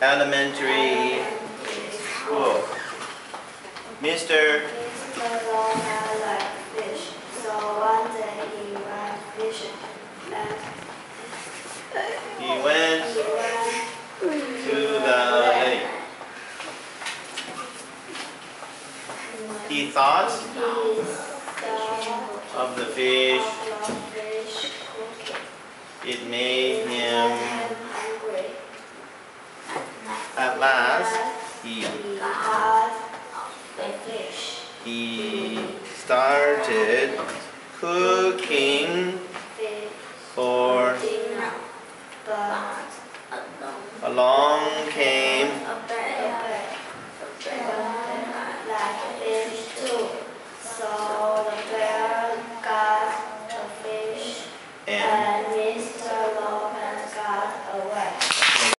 elementary school. Mr. Mr. Lorna liked fish, so one day he went He went to the lake. He thought of the fish. It made him, And hungry. At last, he, He had the fish. he started cooking for along came a bear like fish too. So the bear got the fish and